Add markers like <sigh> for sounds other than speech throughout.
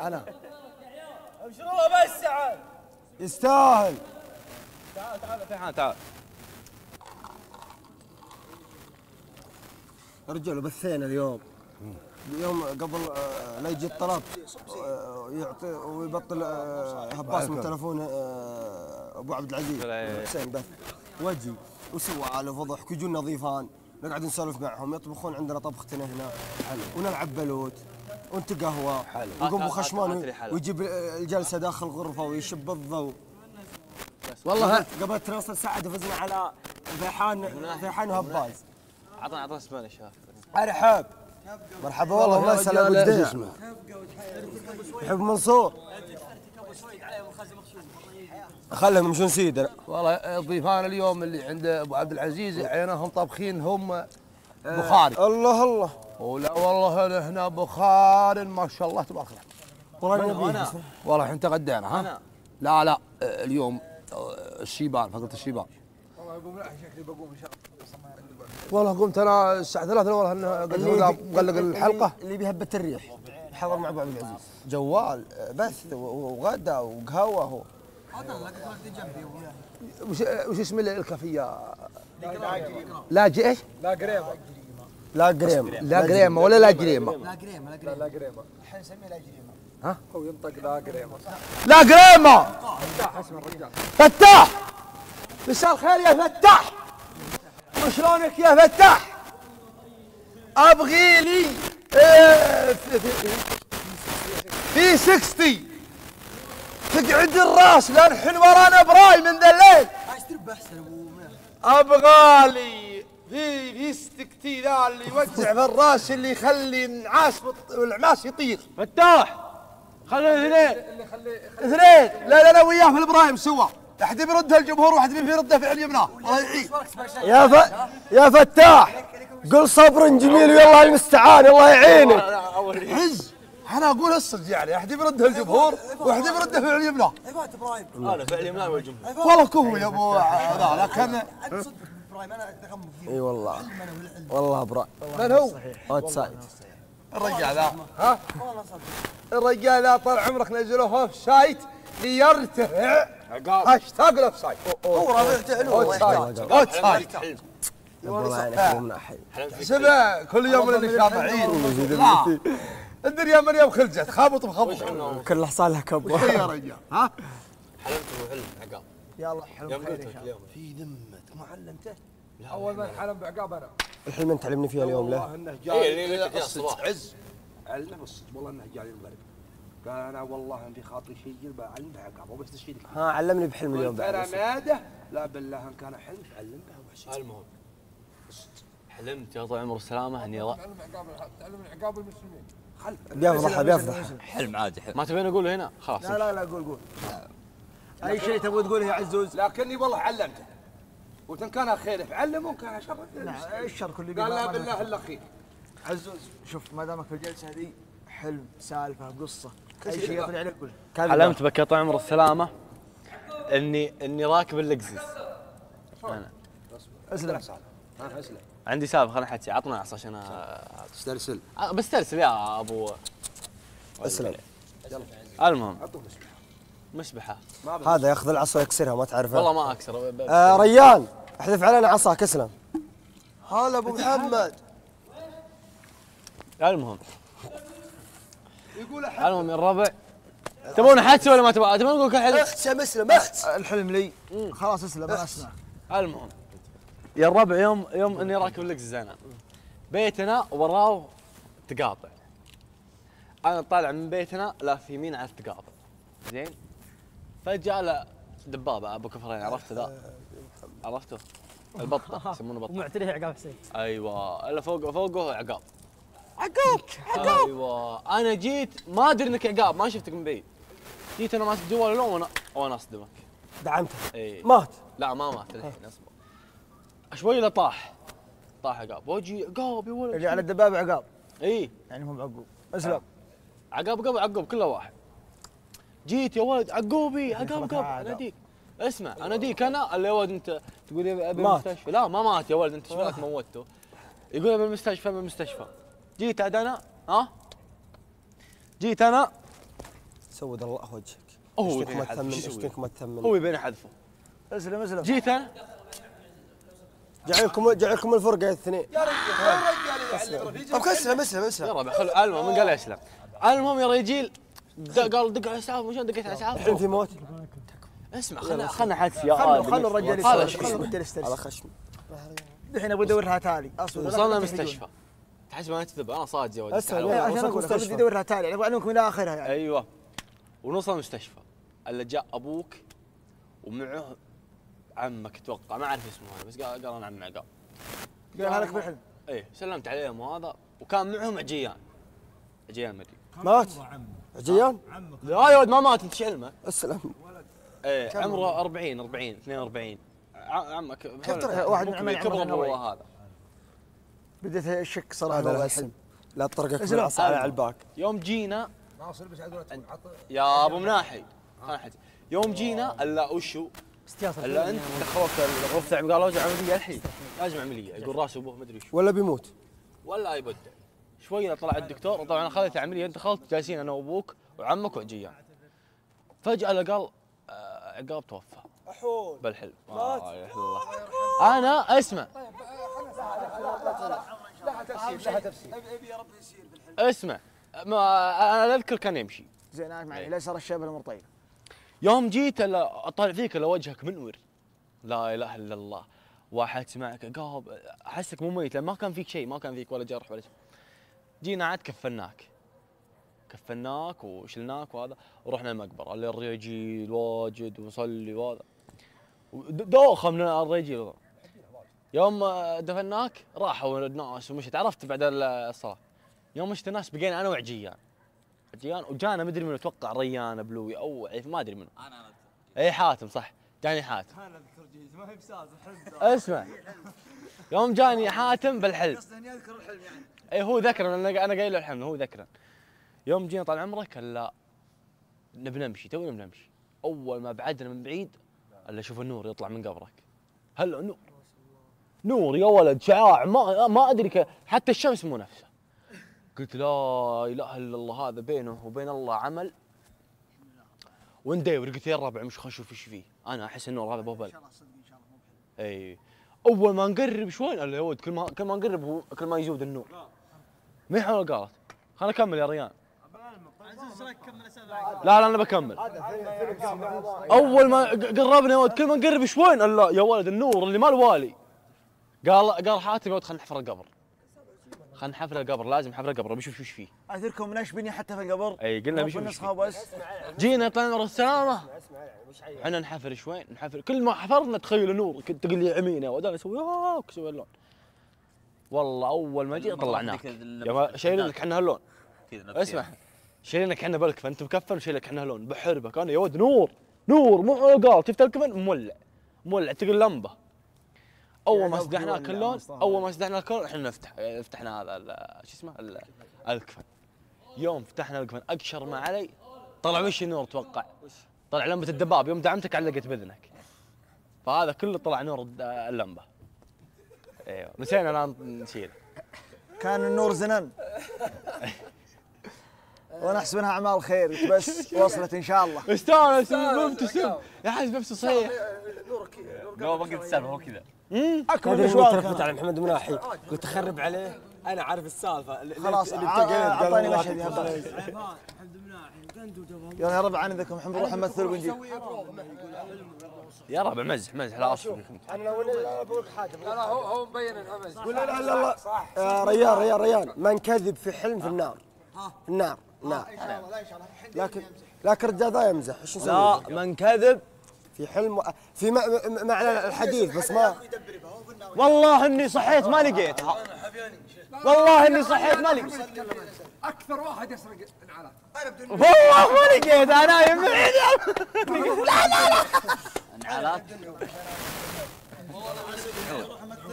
أنا. أبشروا بس عاد يستاهل. تعال تعال تعال تعال. رجال بثينا اليوم. اليوم قبل آه، لا يجي الطلب آه، يعطي ويبطل آه، هباس من تلفون أبو عبد العزيز. حسين بث. وجي وسوى على فضح ويجونا ضيفان نقعد نسولف معهم. يطبخون عندنا طبختنا هنا. ونلعب بلوت. ونتقهوى. يقوم هات- بخشمان هات لي حلا. ويجيب الجلسة داخل الغرفة ويشب الضوء. والله قبل تناصر سعد فزنا على ذيحان ذيحان وهباز عطنا عطنا اسباني شاف ارحب مرحبا والله الله يسلمك اسمه؟ يحب منصور. خلهم يمشون سيدنا والله ضيفان اليوم اللي عند أبو عبد العزيز عينهم طابخين هم بخاري. الله الله. ولا والله هنا بخار ما شاء الله تبارك الله. والله والله إحنا تغدينا ها؟ أنا. لا لا آه، اليوم آه، الشيبان فقره الشيبان. والله قمت أنا الساعة 3 والله مقلق الحلقة. اللي بيهبة الريح. حضر مع ابو عبد العزيز جوال بث وغدا وقهوه هو وش وش اسم الكافيه؟ لا جي إيش؟ لا قريم لا قريمه ولا لا جريمه لا قريمه لا قريمه لا قريمه الحين نسميه لا قريمه ها؟ هو ينطق لا قريمه لا قريمه فتاح مساء الخير يا فتاح وشلونك يا فتاح ابغي لي آه، في- في- في 60 تقعد الراس للحين ورانا براي من ذا الليل. ابغالي في في ستكتي ذا اللي يوزع في الراس اللي يخلي النعاس والعماس يطير. فتاح خلينا اثنين اثنين لا لا أنا وياه في الإبراهيم سوا أحد بيردها الجمهور وأحد بيردها في اليمنى. الله يعين. يا ف... يا فتاح قل صبر جميل والله المستعان الله يعينك. عز أنا أقول الصدق يعني أحد بيردها الجمهور وأحد بيردها في اليمنى. عباد إبراهيم هذا فعل يمنى والجمهور والله كفو يا أبو ذا لكن إبراهيم أنا اتغمض إي والله. أنا والله برا من هو؟ أوت سايد. الرجال ذا. ها؟ والله صدق الرجال ذا طال عمرك نزلوه اوف سايت ليرتفع هاشتاج الاوف سايت هو رافع اوت سايت اوت سايت الله يعينك من ناحيه سبع كل يوم من الشام عيد لا. الدنيا من يوم خلجت خابط بخبط كل حصان له كبه يا رجال؟ ها؟ حلمت بحلم عقاب. يلا حلم خير في ذمتك. ما علمته؟ أول ما حلم بعقاب أنا. الحلم انت تعلمني فيها اليوم له والله إنه إيه، جاي الصدق الصباح. عز. علم الصدق والله إنه جاي المغرب قال أنا والله ان في خاطري شيء يجي بعلم بعقاب وبس تشيل ها علمني بحلم اليوم قلت أنا بعد ناده لا بالله إن كان حلم علم به وحشي المهم حلمت يا طويل العمر والسلامه إني را- تعلم عقاب المسلمين. بيفضح بيفضح حلم عادي حلم. ما تبين اقوله هنا؟ خلاص. لا لا لا قول قول. أي شيء تبغى تقوله يا عزوز؟ لكني والله علمته. قلت إن كان خير علمه وان كان شر لا الشر كل قال لا بالله إلا خير. عزوز شوف ما دامك في الجلسة هذه حلم سالفة قصة. اي شيء يطلع عليك حلمت بك يا طويل العمر والسلامه إني إني راكب اللقزز أنا. أسلم. أسلم. عندي سالفة خليني احكي عطنا عصا عشان استرسل. بسترسل يا أبو. أسلم. المهم. مسبحة. هذا ياخذ العصا يكسرها ما تعرفه. والله ما اكسر آه ريان احذف علينا عصاك اسلم هلا أبو محمد. المهم. يقول المهم يا الربع. تبون احكي ولا ما تبون؟ تبون نقول كل حلم اختم اسلم اخت. الحلم لي. خلاص اسلم أنا أسمع. المهم يا الربع يوم يوم إني راكب اللقزز انا بيتنا وراه تقاطع. أنا طالع من بيتنا لا في يمين على التقاطع زين؟ فجأة له دبابة أبو كفرين عرفت ذا؟ عرفته؟ البطة <laughs> يسمونه بطة. معتريه عقاب حسين. أيوه إلا فوق فوقه عقاب. عقاب أيوه. أنا جيت ما أدري إنك عقاب ما شفتك من بعيد. جيت أنا ماسك جوال لون وأنا وأنا أصدمك. دعمته. اي مات. لا ما مات. الحين أصبر. شوي له طاح. طاح عقاب. واجي عقاب يا ولد. اللي على الدبابة عقاب. اي يعني هم عقوب. اسلم. عقاب قبل عقوب كله واحد. جيت يا ولد عقوبي. عقاب خلاص قبل عقاب. اناديك اسمع اناديك أنا اللي يا ولد أنت تقول أبي. المستشفى. لا ما مات يا ولد. أنت إيش فيك موته يقول أبي المستشفى أبي المستشفى. جيت أنا ها؟ جيت أنا. سود الله وجهك. هو يبين ما تثمن؟ اشتك ما تثمن هو يبين حذفه. اسلم اسلم. جيت أنا. جعلكم جعلكم الفرقة الاثنين. يا رجال يا رجال طب اسلم اسلم اسلم. يا ربع المهم من قال يسلم المهم يا رجيل د- قال دق على الاسعاف وشلون دقيت على الحين الاسعاف في موت؟ اسمع خلنا خلنا حدث يا خلوا آدم. خلوا الرجال خلوا اسمه؟ الرجال على يسترسل خشم. الحين أبغى ادور لها تالي وصلنا المستشفى تحس ما تذب أنا صادق يا ولد. تعال إيه،. عشان أقول لك. بدي ادور لها تالي يعني اعلمكم إلى اخرها يعني. أيوه. ونوصل المستشفى. الا جاء أبوك ومعه عمك أتوقع ما أعرف اسمه بس قال قال أنا عمي قال. قالها لك بالحلم إيه سلمت عليهم وهذا. وكان معهم عجيان. عجيان مدري. مات؟ عجيان؟ لا يا ولد ما مات انت شو علمه اسلم إيه عمره 40 40 42 ع- عمك كثر- واحد من عمي كبر هذا. بديت الشك صراحة هذا لا تطرقك على الباك. يوم جينا يا أبو مناحي. يوم جينا ألا وشو؟ ألا أنت دخلت الغرفه قالوا لازم عملية الحين لازم عملية. يقول راسه ابوه مدري شو ولا بيموت. ولا يبدع شوي طلع الدكتور. وطبعا أخذت عمليه أنت دخلت جالسين أنا وأبوك وعمك وعجيان. فجأة قال آه، عقاب توفى. أحول. بالحلم. آه الله. أنا أسمع. اسمع ما أنا أذكر كان يمشي. زين أنا معي. صار الشاب الامر طيب يوم جيت أطالع فيك الا وجهك منور. لا إله إلا الله. واحد سمعك قاب. أحسك مو ميت لأن ما كان فيك شيء ما كان فيك ولا جرح ولا شيء. جينا عاد كفناك. كفناك وشلناك وهذا. ورحنا المقبرة. الرجيل واجد وصلي وهذا. دوخه من الرجيل يوم دفناك راحوا الناس ومشت عرفت بعد الصلاة. يوم مشت الناس بقينا أنا وعجيان. عجيان وجانا مدري منو أتوقع ريان بلوي أو عيف ما أدري منو. أنا اي حاتم صح. جاني حاتم. أنا أذكر جيت ما هي بساز اسمع. يوم جاني حاتم بالحلم. إني أذكر الحلم يعني. اي هو ذكر أنا أنا قايل له الحلم هو ذكره يوم جينا طال عمرك الا نبي نمشي. تونا بنمشي أول ما بعدنا من بعيد الا أشوف النور يطلع من قبرك. هلا نور نور يا ولد شعاع ما ما أدري ك... حتى الشمس مو نفسه قلت لا إله إلا الله هذا بينه وبين الله عمل. وندور قلت يا الربع مش خل نشوف إيش فيه. أنا أحس النور هذا بوبل إي. أول ما نقرب شوي ألا يا ولد كل ما كل ما نقرب هو كل ما يزود النور. ما يحاول قالت خلنا اكمل يا ريان. لا لا أنا بكمل. أول ما ق- قربنا يا ولد كل ما نقرب شوي ألا يا ولد النور اللي ما له والي. قال قال حاتم خلينا نحفر القبر. خلينا نحفر القبر لازم نحفر القبر بشوف شو فيه. أذكركم منشبني حتى في القبر؟ أي قلنا بشوف فيه. بس جينا طلعنا ورا السلامة. إحنا نحفر شوي نحفر. كل ما حفرنا تخيل نور كنت تقول لي يمين يا ولد أنا أسوي هاك أسوي اللون. والله أول ما جينا طلعناك. يا ما شايلين لك إحنا هاللون. اسمع شايلين لك إحنا بالكفن انت مكفن وشايل لك إحنا هاللون. بحربك أنا يا ولد نور نور مو قال شفت الكفن؟ مولع مولع تقول لمبة. أول ما يعني سدحنا أبكي كل ولا لون مصطفى؟ اول ما سدحنا الكل إحنا نفتح فتحنا هذا ال- شو اسمه ال- الكفن. يوم فتحنا الكفن أقشر ما علي طلع وش النور توقع؟ طلع لمبة الدباب يوم دعمتك علقت بإذنك. فهذا كله طلع نور اللمبة. إيوه نسينا الان نشيل كان النور زنن. وأنا احسب انها أعمال خير بس <laughs> وصلت إن شاء الله. استانس مبتسم يحس نفسه صحيح. لو ما قلت السالفة هو كذا. اكمل تدري مشوار كان. على محمد مناحي. قلت اخرب عليه. أنا عارف السالفة. خلاص اللي أعطاني مشهد يا. أخي. يلا يا ربع عندكم الحين بنروح نمثل ونجيب يا ربع مزح مزح لا أصبر. أنا لو بقول لك حاجة لا لا هو هو مبين انحمس قول لا لا لا يا ريان ريان ريان. من كذب في حلم في النار. في النار نار لكن لكن الرجال ذا يمزح. إيش نسوي؟ لا من كذب في حلم. في معنى الحديث بس ما والله إني صحيت ما لقيتها. والله إني صحيت ما لقيت أكثر واحد يسرق انعلى والله ما لقيتها نايم من عيني انعالات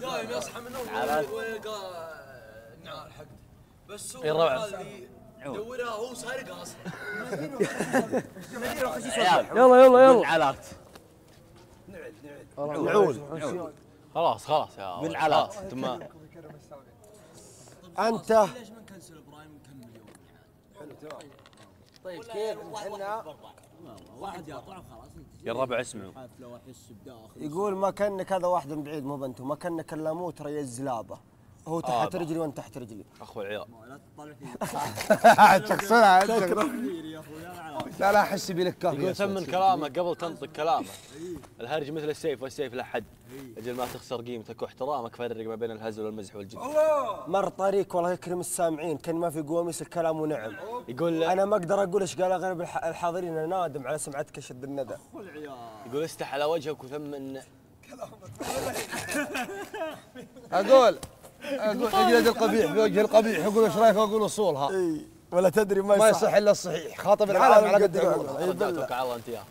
دايم يصحى من النوم ويلقى حقته بس هو. اللي يدورها هو سارقها أصلا يلا يلا. يلا انعلات نعول خلاص خلاص يا أنتم ما- انت ليش ما نكنسل إبراهيم نكمل يوم طيب كيف؟ إحنا واحد يقطع خلاص يا الربع اسمعوا يقول ما كأنك هذا واحد من بعيد مو بنتو ما كأنك الا موت ري الزلابه هو تحت آه. رجلي وانت تحت رجلي. اخو العيال لا تطلع فيه شخصنها يا أخوي أنا <laughs> لا لا أحس بي لك كافي يقول ثمن كلامه قبل تنطق كلامه. الهرج مثل السيف والسيف له حد أجل ما تخسر قيمتك واحترامك فرق ما بين الهزل والمزح والجد. مر طريق والله يكرم السامعين. كان ما في قواميس الكلام ونعم يقول أنا ما أقدر أقول إيش قال أغلب الح- الحاضرين. أنا نادم على سمعتك شد الندى يقول استح على وجهك وثمن أقول أقول اجلد القبيح بوجه القبيح يقول إيش رايك أقول اصولها اي ولا تدري ما ما يصح يصح الا الصحيح خاطب العالم على قد بالله. توكل على الله انت يا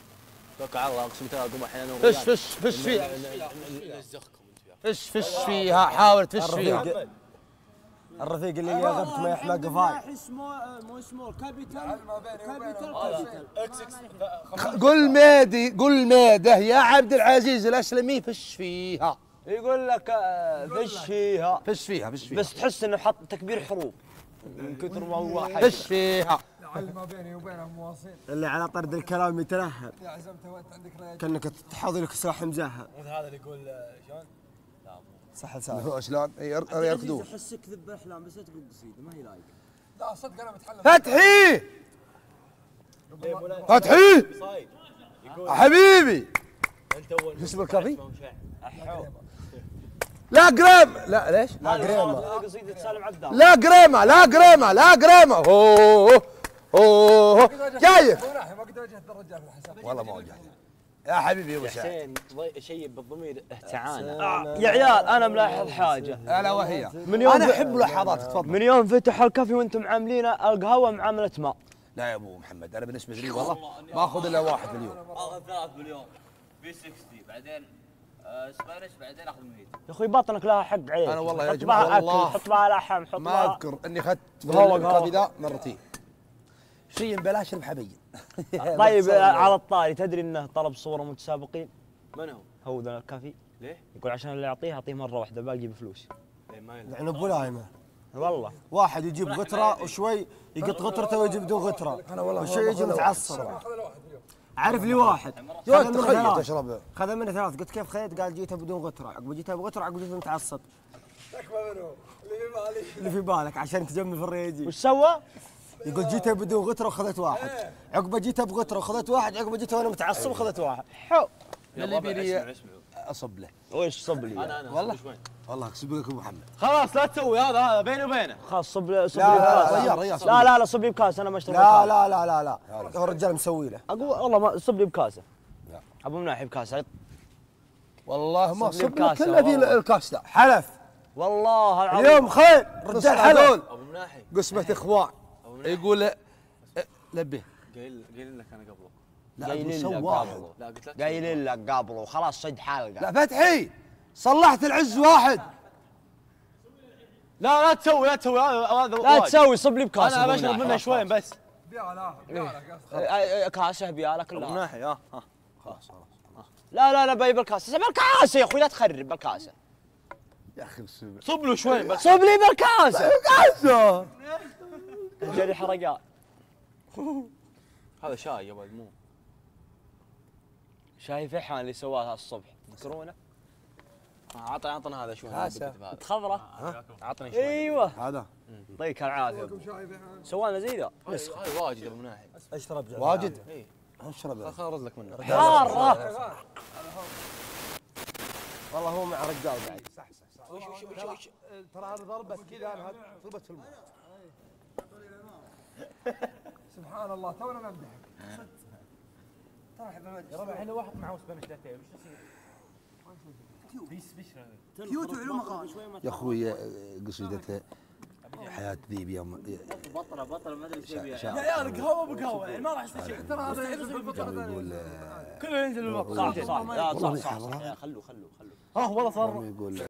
توكل على الله اقسم بالله اقوم أحيانا فش فش فش فيها فش فش فيها حاول تفش فيها الرفيق اللي يا غبت ما يحمى قفاي مو كابيتال كابيتال كابيتال قل ميدي قل ميده يا عبد العزيز الاسلمي فش فيها يقول لك آه، فش فيها فش فيها فش فيها بس تحس إنه حط تكبير حروف من كثر ما هو حي فش فيها ما بيني وبينه مواصيل. اللي على طرد الكلام يتلهب يا عزمته وانت عندك رياض كأنك تحاضر لك سلاح مزهر. هذا اللي يقول آه، شلون؟ صح لسانك شلون؟ ير- يركضون. أحس كذب احلام بس لا تقول قصيده ما هي لايقه لا صدق أنا متحلم فتحي! فتحي! حبيبي! شو اسم الكافي؟ لا قريم لا ليش؟ لا قريمه قصيدة سالم عدان لا قريمه لا قريمه لا قريمه اوه اوه جايك ما الرجال في الحساب والله ما وجهت يا حبيبي يا ابو سعد حسين شيء بالضمير اهتعانا يا عيال أنا ملاحظ حاجة. ألا وهي. من يوم أنا أحب ملاحظات تفضل. من يوم فتح الكافي وأنتم عاملين القهوة معامله ماء. لا يا أبو محمد أنا بالنسبة لي والله ما أخذ إلا واحد في اليوم. اخذ ثلاث باليوم في 60 بعدين سبانيش بعدين آخذ مهيد يا أخوي بطنك لها حق عليك. أنا والله يا بها والله حط بها لحم حط ما أذكر إني أخذت في. ذا مرتين. شيء بلاش بحبين <laughs> <laughs> طيب على الطاري تدري إنه طلب صورة متسابقين؟ من هو؟ هو ذا الكافي. ليه؟ يقول عشان اللي يعطيه أعطيه مرة واحدة باقي بفلوس؟ يعني أبو لايمه والله. واحد يجيب غترة وشوي يقط غترته ويجيب بدون غترة. وشوي يجي متعصب. عارف لي واحد. يا خذ منه تخيل خذ منه ثلاث. قلت كيف خذيت قال جيتها بدون غترة. عقب جيتها بغتره عقب جيتها متعصب اللي في بالك عشان تجمع في الرياجي وش سوى؟ يقول جيتها بدون غترة وخذت واحد. عقب جيتها بغتره وخذت واحد عقب جيتها وأنا متعصب وخذت واحد. حو. اللي اسمعوا أصب له. وش صب لي؟ أنا أنا والله. والله اكسب لك أبو محمد. خلاص لا تسوي هذا هذا بيني وبينه خلاص صب لي صب لا، لي لا، لا. لا لا صب لي بكاس أنا ما أشتري لا لا لا لا لا. هو الرجال مسوي له. أقول والله ما صب لي بكاسه. لا. أبو مناحي بكاسه والله ما صب بكاسة كله في. الكاس ذا حلف. والله العظيم. اليوم خير. رجال حلف هذول أبو مناحي قسمة إخوان. يقول إيه، لبيه. قايل قايل لك أنا قبله. لا قايلين أقول لك قبله. لا قلت تسوي. قايلين لك قبله. خلاص صد حلقه لا فتحي. صلحت العز واحد. لا لا تسوي لا تسوي. هذا هذا لا. تسوي صب لي بكاسة أنا بشرب. منه شوين بس. بيعه بيعه إيه، إيه، كاسة بياله ابو كلها مناحي ها ها لا لا لا بالكاسه سبع الكاسة يا أخوي لا تخرب بالكاسه يا أخي بسم صب له شوين بس. صب لي بالكاسة. الله جري حرقات هذا شاي يا ولد مو. شايف فحان اللي سواها الصبح تذكرونه؟ عطني عطنا هذا. هذا خضره عطني شوي. أيوه. هذا. يعطيك العافيه سوانا زي ذا نسخه هاي واجد أبو مناحي اشرب. واجد. اي اشرب خل ارد لك منه. حاره والله هو مع رجال. بعد. ترى هذا ضربة كذا أنا هذا ضربة في الماء سبحان الله. تونا نمدحك يا أخوي قصيدة حياة ذيب يوم بطلة بطلة ما أدري إيش شاعر عيال قهوه بقهوة. يعني ما راح يستشير ترى هذا البطل يقول كله ينزل بالوقت صح صح صح. يا خلوه خلوه خلوه. ها والله صار يقول